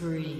Spree.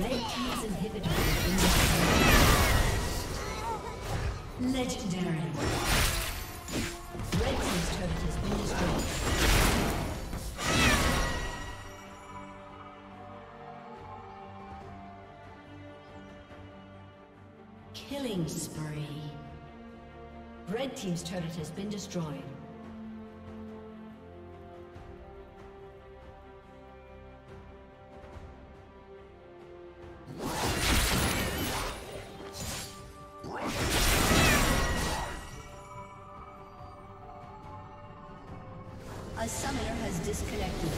Red Team's inhibitor destroyed. Legendary. Red Team's turret has been destroyed. Killing spree. Red Team's turret has been destroyed. Disconnected.